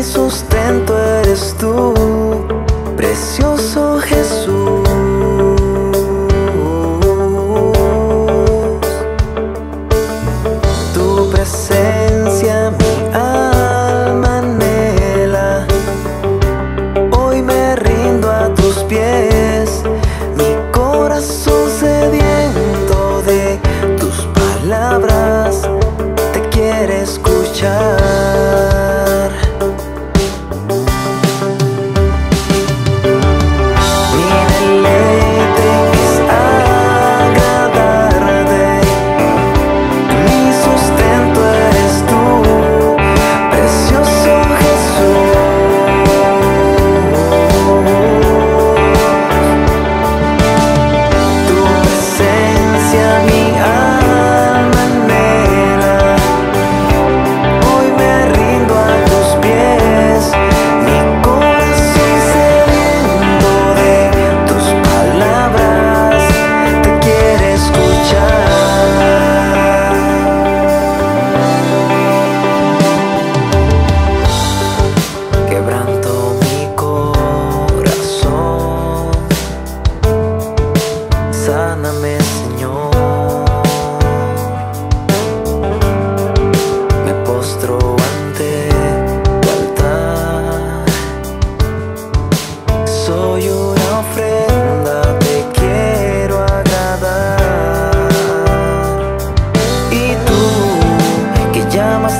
mi sustento eres tú, precioso Jesús. time I